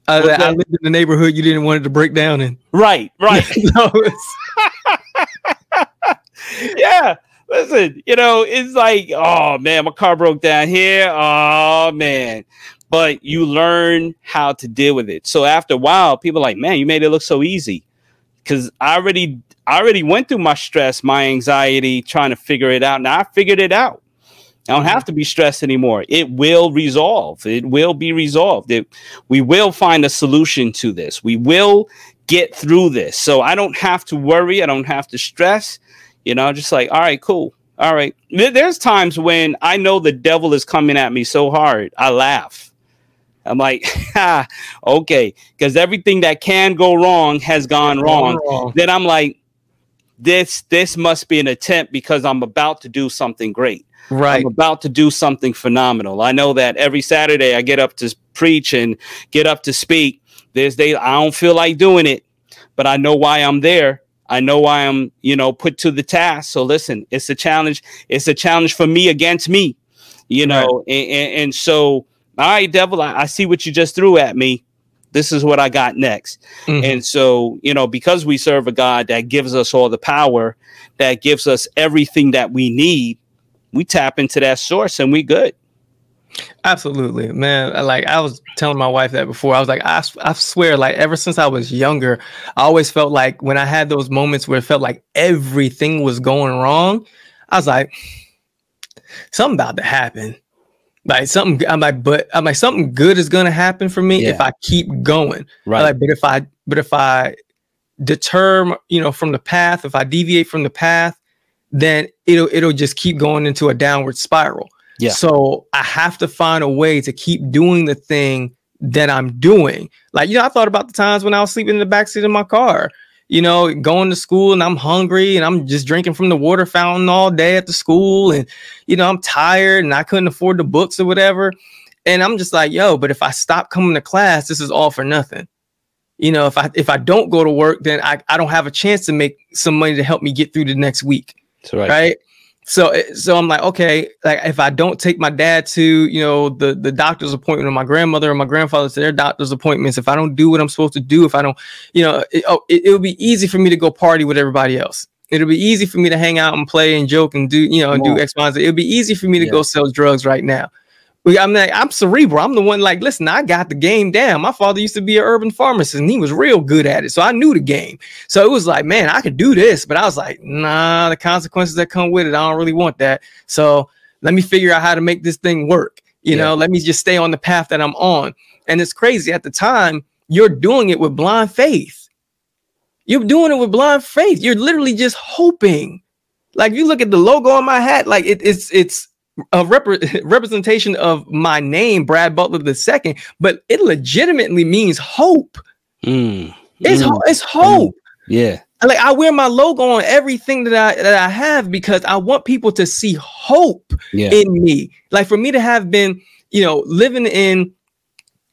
I, I, lived in the neighborhood you didn't want it to break down in. Right, right. yeah. Listen, you know, it's like, oh man, my car broke down here. Oh man but you learn how to deal with it. So after a while, people are like, man, you made it look so easy. Cause I already I already went through my stress, my anxiety, trying to figure it out. Now I figured it out. I don't have to be stressed anymore. It will resolve. It will be resolved. It, we will find a solution to this. We will get through this. So I don't have to worry. I don't have to stress. You know, just like, all right, cool. All right. There's times when I know the devil is coming at me so hard, I laugh. I'm like, okay, because everything that can go wrong has gone wrong. wrong. Then I'm like, this this must be an attempt because I'm about to do something great. Right. I'm about to do something phenomenal. I know that every Saturday I get up to preach and get up to speak. There's days I don't feel like doing it, but I know why I'm there. I know why I'm, you know, put to the task. So listen, it's a challenge. It's a challenge for me against me, you know, right. and, and, and so all right, devil, I, I, see what you just threw at me. This is what I got next. Mm-hmm. And so, you know, because we serve a God that gives us all the power, that gives us everything that we need, we tap into that source and we good. Absolutely, man. Like I was telling my wife that before. I was like, I, I swear, like ever since I was younger, I always felt like when I had those moments where it felt like everything was going wrong, I was like, something about to happen like something i'm like but i'm like something good is gonna happen for me yeah. if i keep going. Right. like but if i but if i deter you know from the path if i deviate from the path then it'll it'll just keep going into a downward spiral. Yeah. So i have to find a way to keep doing the thing that i'm doing. Like you know i thought about the times when i was sleeping in the backseat of my car you know, going to school and I'm hungry and I'm just drinking from the water fountain all day at the school and you know, I'm tired and I couldn't afford the books or whatever. And I'm just like, yo, but if I stop coming to class, this is all for nothing. You know, if I if I don't go to work, then I, I don't have a chance to make some money to help me get through the next week. right. right? So eh, so I'm like, okay, like if I don't take my dad to, you know, the the doctor's appointment or my grandmother or my grandfather to their doctor's appointments, if I don't do what I'm supposed to do, if I don't, you know, it, oh, it, it'll be easy for me to go party with everybody else. It'll be easy for me to hang out and play and joke and do, you know, and do X, Y, Z. It'll be easy for me to yeah. go sell drugs right now. I'm like, I'm cerebral. I'm the one like, listen, I got the game down. My father used to be an urban pharmacist and he was real good at it. So I knew the game. So it was like, man, I could do this. But I was like, nah, the consequences that come with it, I don't really want that. So let me figure out how to make this thing work. You yeah. know, let me just stay on the path that I'm on. And it's crazy at the time, you're doing it with blind faith. You're doing it with blind faith. You're literally just hoping. Like you look at the logo on my hat, like it, it's it's a rep- representation of my name, Brad Butler the second, but it legitimately means hope. Mm. It's Mm. ho- it's hope. Yeah. Like I wear my logo on everything that I that I have because I want people to see hope Yeah. in me. Like for me to have been, you know, living in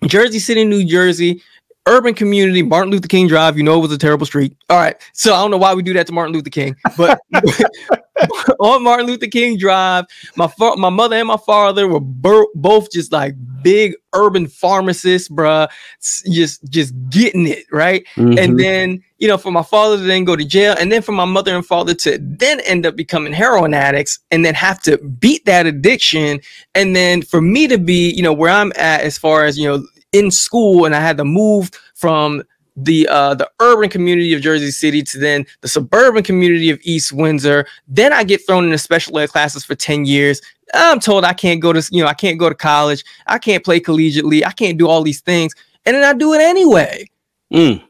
Jersey City, New Jersey, urban community, Martin Luther King Drive. You know, it was a terrible street. All right, so I don't know why we do that to Martin Luther King, but on Martin Luther King Drive, my fa- my mother and my father were bur- both just like big urban pharmacists, bruh, just just getting it right Mhm. and then you know for my father to then go to jail and then for my mother and father to then end up becoming heroin addicts and then have to beat that addiction and then for me to be you know where i'm at as far as you know in school and i had to move from the uh the urban community of jersey city to then the suburban community of east windsor then i get thrown into special ed classes for 10 years i'm told i can't go to you know i can't go to college i can't play collegiately i can't do all these things and then i do it anyway Mm.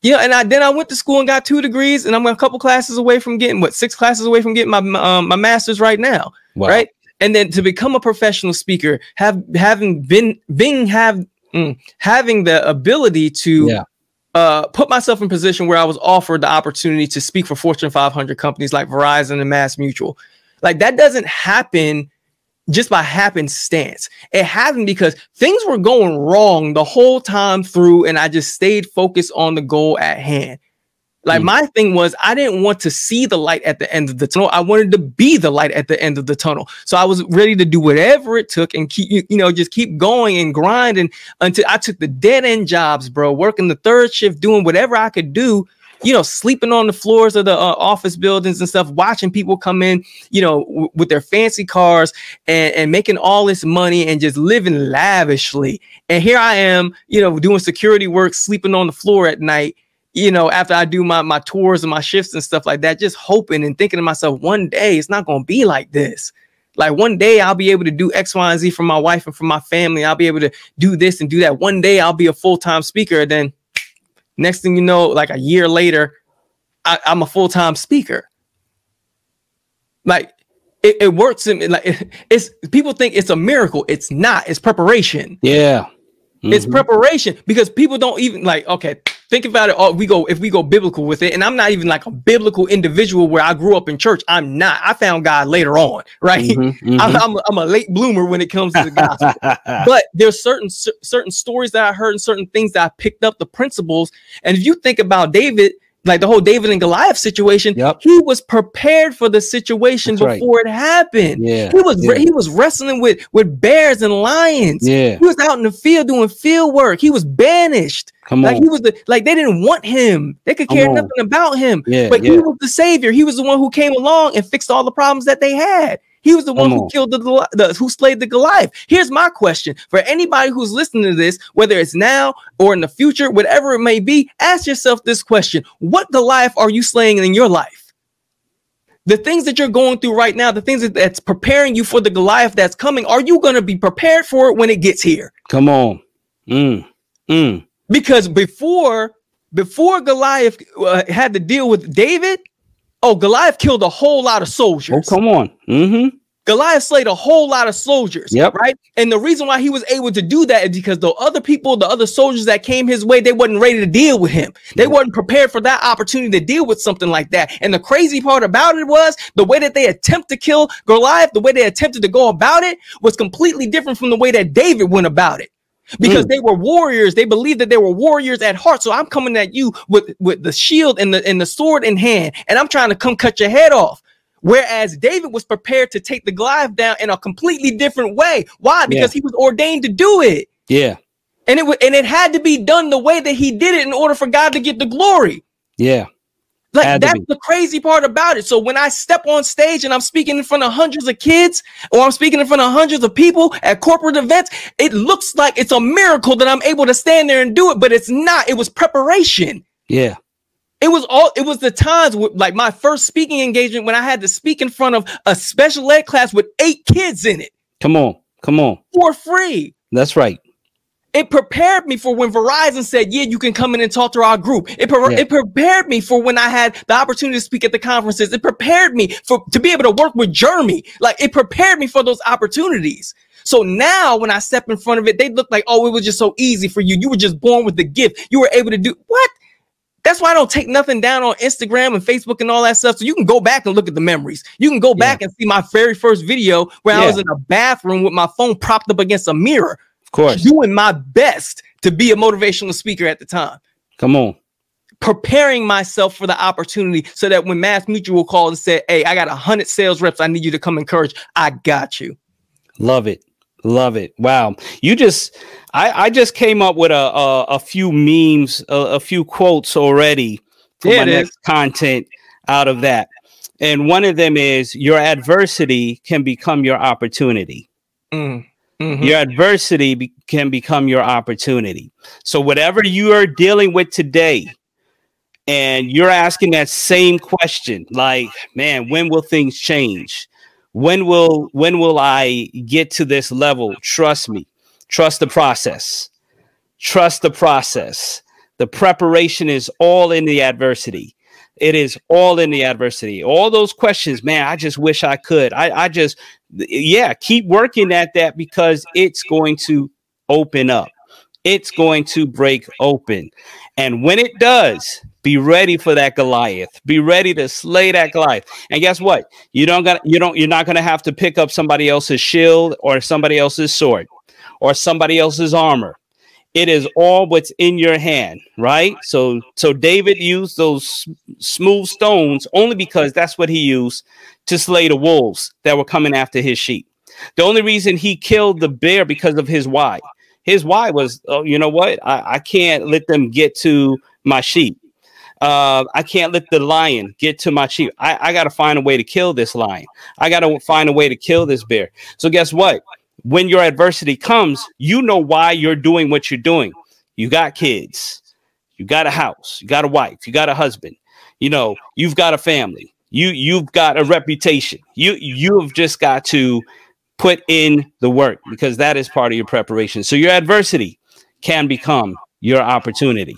yeah, and I then I went to school and got two degrees, and I'm a couple classes away from getting what six classes away from getting my um, my master's right now, Wow. right? And then to become a professional speaker, have having been being have mm, having the ability to Yeah. uh, put myself in position where I was offered the opportunity to speak for Fortune 500 companies like Verizon and Mass Mutual, like that doesn't happen just by happenstance. It happened because things were going wrong the whole time through, and I just stayed focused on the goal at hand. Like Mm. my thing was, I didn't want to see the light at the end of the tunnel. I wanted to be the light at the end of the tunnel. So I was ready to do whatever it took and keep, you you know, just keep going and grinding until I took the dead end jobs, bro, working the third shift, doing whatever I could do, you know, sleeping on the floors of the uh, office buildings and stuff, watching people come in, you know, with their fancy cars and, and making all this money and just living lavishly. And here I am, you know, doing security work, sleeping on the floor at night, you know, after I do my, my tours and my shifts and stuff like that, just hoping and thinking to myself, one day it's not going to be like this. Like one day I'll be able to do X, Y, and Z for my wife and for my family. I'll be able to do this and do that. One day I'll be a full time speaker. Then next thing you know, like a year later, I, I'm a full time speaker. Like it, it works in like it's people think it's a miracle. It's not. It's preparation. Yeah. It's Mhm. preparation because people don't even like. Okay, think about it. Oh, we go if we go biblical with it, and I'm not even like a biblical individual where I grew up in church. I'm not. I found God later on, right? Mhm, mhm. I'm, I'm, a, I'm a late bloomer when it comes to the gospel. but there's certain cer- certain stories that I heard and certain things that I picked up the principles. And if you think about David, like the whole David and Goliath situation, Yep. he was prepared for the situation That's right. before it happened. yeah. He was yeah. he was wrestling with with bears and lions. yeah. He was out in the field doing field work. He was banished. Come Like on. he was the like they didn't want him. They could Come care on. nothing about him. yeah. But yeah. he was the savior. He was the one who came along and fixed all the problems that they had. He was the one Come who on. killed the, the who slayed the Goliath. Here's my question for anybody who's listening to this, whether it's now or in the future, whatever it may be, ask yourself this question: What Goliath are you slaying in your life? The things that you're going through right now, the things that, that's preparing you for the Goliath that's coming, are you going to be prepared for it when it gets here? Come on. Mm. Mm. because before before Goliath uh, had to deal with David, oh Goliath killed a whole lot of soldiers. Oh, come on. Mm-hmm. Goliath slayed a whole lot of soldiers. Yep. Right. And the reason why he was able to do that is because the other people, the other soldiers that came his way, they wasn't ready to deal with him. They Yeah. wasn't prepared for that opportunity to deal with something like that. And the crazy part about it was the way that they attempt to kill Goliath, the way they attempted to go about it was completely different from the way that David went about it. Because Mm. they were warriors, they believed that they were warriors at heart. So I'm coming at you with, with the shield and the and the sword in hand, and I'm trying to come cut your head off. Whereas David was prepared to take the Goliath down in a completely different way. Why? Because he was ordained to do it. Yeah. And it was, and it had to be done the way that he did it in order for God to get the glory. Yeah. Like that's the crazy part about it. So when I step on stage and I'm speaking in front of hundreds of kids or I'm speaking in front of hundreds of people at corporate events, it looks like it's a miracle that I'm able to stand there and do it, but it's not. It was preparation. Yeah. It was all it was the times with like my first speaking engagement when I had to speak in front of a special ed class with eight kids in it Come on. Come on. for free. That's right. It prepared me for when Verizon said, "Yeah, you can come in and talk to our group." It, pre- yeah. it prepared me for when I had the opportunity to speak at the conferences. It prepared me for to be able to work with Jeremy. Like it prepared me for those opportunities. So now when I step in front of it, they look like, "Oh, it was just so easy for you. You were just born with the gift. You were able to do what?" That's why I don't take nothing down on Instagram and Facebook and all that stuff. So you can go back and look at the memories. You can go back yeah. and see my very first video where yeah. I was in a bathroom with my phone propped up against a mirror course. Doing my best to be a motivational speaker at the time. Come on. Preparing myself for the opportunity so that when Mass Mutual called and said, Hey, I got a hundred sales reps, I need you to come encourage. I got you. Love it. Love it. Wow. You just I, I just came up with a a, a few memes, a, a, few quotes already for yeah, my next content out of that. And one of them is your adversity can become your opportunity. Mm. Mm-hmm. Your adversity be- can become your opportunity. So, whatever you are dealing with today, and you're asking that same question, like, man, when will things change? When will when will I get to this level? Trust me. Trust the process. Trust the process. The preparation is all in the adversity. It is all in the adversity. All those questions, man, I just wish I could. I, I just yeah, keep working at that because it's going to open up. It's going to break open. And when it does, be ready for that Goliath. Be ready to slay that Goliath. And guess what? You don't got you don't you're not going to have to pick up somebody else's shield or somebody else's sword or somebody else's armor it is all what's in your hand right so so david used those smooth stones only because that's what he used to slay the wolves that were coming after his sheep the only reason he killed the bear because of his why his why was oh you know what i, I can't let them get to my sheep uh, I can't let the lion get to my sheep. I, I got to find a way to kill this lion. I got to find a way to kill this bear. So guess what? When your adversity comes, you know why you're doing what you're doing. You got kids, you got a house, you got a wife, you got a husband, you know, you've got a family, you you've got a reputation. You you've just got to put in the work because that is part of your preparation. So your adversity can become your opportunity.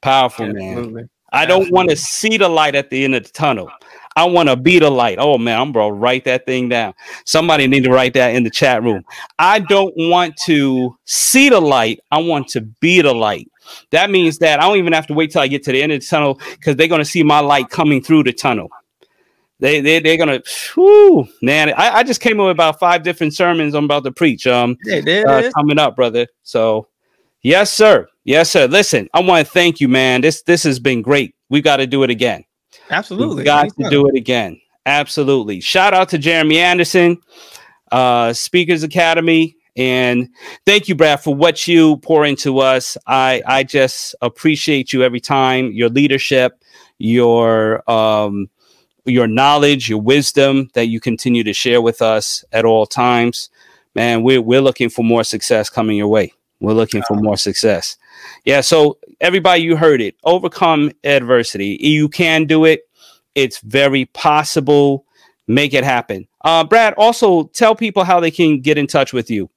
Powerful, Absolutely. man. I don't want to see the light at the end of the tunnel. I want to be the light. Oh man, I'm bro, write that thing down. Somebody need to write that in the chat room. I don't want to see the light. I want to be the light. That means that I don't even have to wait till I get to the end of the tunnel because they're gonna see my light coming through the tunnel. They they they're gonna man. I, I just came up with about five different sermons I'm about to preach. Um uh, coming up, brother. So yes, sir. Yes, sir. Listen, I want to thank you, man. This this has been great. We got to do it again. Absolutely. We've got to do it again. Absolutely. Shout out to Jeremy Anderson, uh, Speakers Academy. And thank you, Brad, for what you pour into us. I, I just appreciate you every time, your leadership, your um, your knowledge, your wisdom that you continue to share with us at all times. Man, we're, we're looking for more success coming your way. We're looking for more success. Yeah. So everybody, you heard it. Overcome adversity. You can do it. It's very possible. Make it happen. Uh, Brad, also tell people how they can get in touch with you.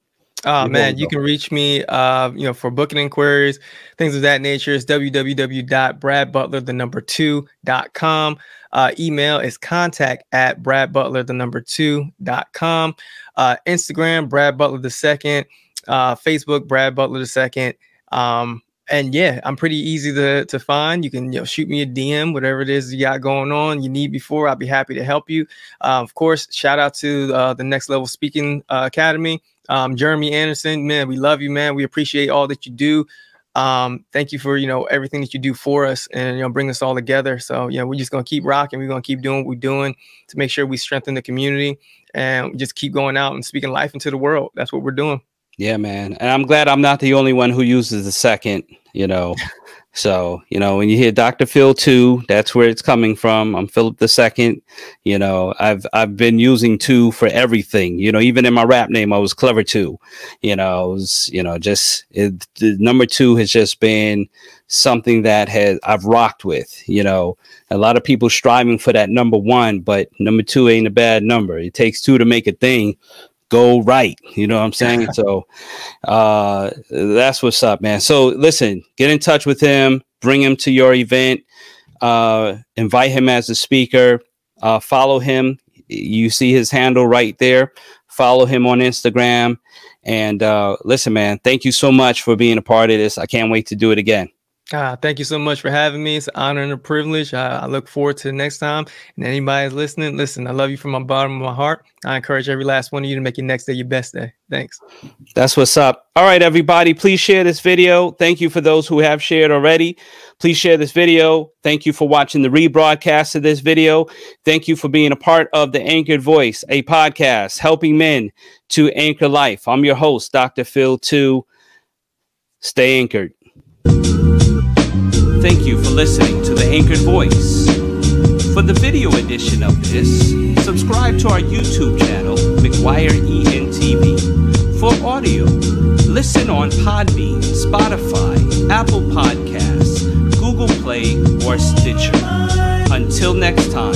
Oh man, you can reach me uh, you know, for booking inquiries, things of that nature. It's www.bradbutler the number two.com. Uh, email is contact at bradbutler the number two.com. Uh, Instagram, Brad Butler the second, uh, Facebook, Brad Butler the second. Um, and yeah, I'm pretty easy to to find. You can you know shoot me a DM, whatever it is you got going on, you need before. I'll be happy to help you. Uh, of course, shout out to uh, the Next Level Speaking uh, Academy, um, Jeremy Anderson. Man, we love you, man. We appreciate all that you do. Um, thank you for you know everything that you do for us and you know bring us all together. So yeah, we're just gonna keep rocking. We're gonna keep doing what we're doing to make sure we strengthen the community and just keep going out and speaking life into the world. That's what we're doing. Yeah, man. And I'm glad I'm not the only one who uses the second, you know. so, you know, when you hear Dr. Phil 2, that's where it's coming from. I'm Philip the second. You know, I've I've been using two for everything. You know, even in my rap name, I was clever two. You know, was, you know, just it, the number two has just been something that has I've rocked with, you know. A lot of people striving for that number one, but number two ain't a bad number. It takes two to make a thing go right. You know what I'm saying? so uh, that's what's up, man. So listen, get in touch with him, bring him to your event, uh, invite him as a speaker, uh, follow him. You see his handle right there. Follow him on Instagram. And uh, listen, man, thank you so much for being a part of this. I can't wait to do it again. Uh, thank you so much for having me. It's an honor and a privilege. I, I look forward to the next time. And anybody's listening, listen, I love you from the bottom of my heart. I encourage every last one of you to make your next day your best day. Thanks. That's what's up. All right, everybody, please share this video. Thank you for those who have shared already. Please share this video. Thank you for watching the rebroadcast of this video. Thank you for being a part of the Anchored Voice, a podcast helping men to anchor life. I'm your host, Dr. Phil 2. Stay anchored. Thank you for listening to The Anchored Voice. For the video edition of this, subscribe to our YouTube channel, McGuire ENTV. For audio, listen on Podbean, Spotify, Apple Podcasts, Google Play, or Stitcher. Until next time,